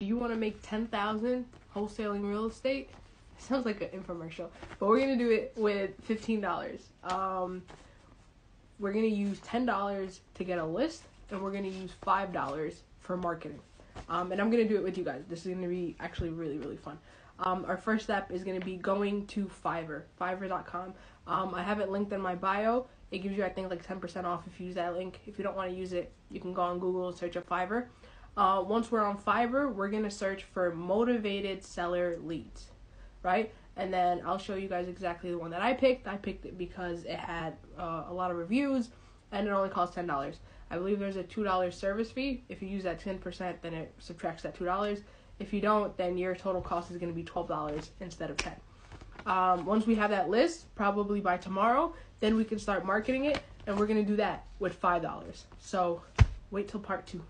Do you want to make ten thousand wholesaling real estate? sounds like an infomercial, but we're gonna do it with fifteen dollars. Um, we're gonna use ten dollars to get a list, and we're gonna use five dollars for marketing. Um, and I'm gonna do it with you guys. This is gonna be actually really really fun. Um, our first step is gonna be going to Fiverr, Fiverr.com. Um, I have it linked in my bio. It gives you I think like ten percent off if you use that link. If you don't want to use it, you can go on Google and search up Fiverr. Uh, once we're on Fiverr, we're gonna search for motivated seller leads right? And then I'll show you guys exactly the one that I picked. I picked it because it had uh, a lot of reviews and it only costs $10. I believe there's a $2 service fee. If you use that 10%, then it subtracts that $2. If you don't, then your total cost is going to be $12 instead of 10 um, Once we have that list, probably by tomorrow, then we can start marketing it. And we're going to do that with $5. So wait till part two.